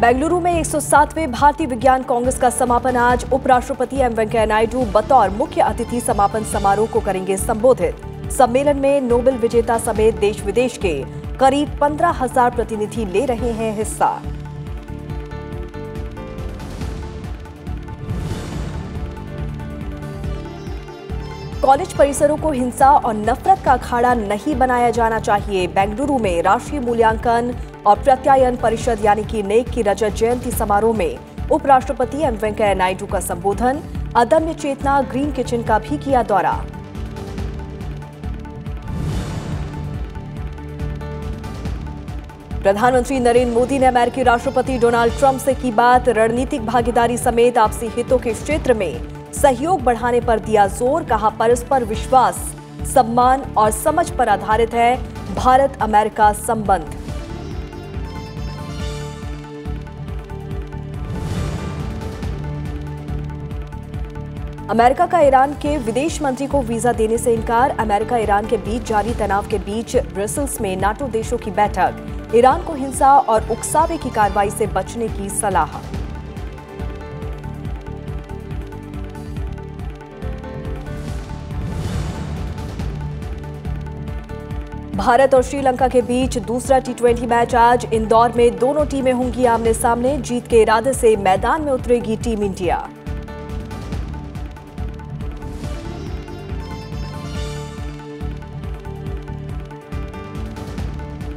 बेंगलुरु में 107वें भारतीय विज्ञान कांग्रेस का समापन आज। उपराष्ट्रपति एम वेंकैया नायडू, बतौर मुख्य अतिथि समापन समारोह को करेंगे संबोधित। सम्मेलन में नोबेल विजेता समेत देश विदेश के करीब पंद्रह हज़ार प्रतिनिधि ले रहे हैं हिस्सा। कॉलेज परिसरों को हिंसा और नफरत का अखाड़ा नहीं बनाया जाना चाहिए। बेंगलुरु में राष्ट्रीय मूल्यांकन और प्रत्यायन परिषद यानी कि नेक की रजत जयंती समारोह में उपराष्ट्रपति एम वेंकैया नायडू का संबोधन, अदम्य चेतना ग्रीन किचन का भी किया दौरा। प्रधानमंत्री नरेंद्र मोदी ने अमेरिकी राष्ट्रपति डोनाल्ड ट्रंप से की बात। रणनीतिक भागीदारी समेत आपसी हितों के क्षेत्र में सहयोग बढ़ाने पर दिया ज़ोर, कहा परस्पर विश्वास, सम्मान और समझ पर आधारित है भारत अमेरिका संबंध। अमेरिका का ईरान के विदेश मंत्री को वीज़ा देने से इनकार, अमेरिका ईरान के बीच जारी तनाव के बीच ब्रसल्स में नाटो देशों की बैठक। ईरान को हिंसा और उकसावे की कार्रवाई से बचने की सलाह। भारत और श्रीलंका के बीच दूसरा टी मैच आज इंदौर में दोनों टीमें होंगी आमने सामने जीत के इरादे से मैदान में उतरेगी टीम इंडिया।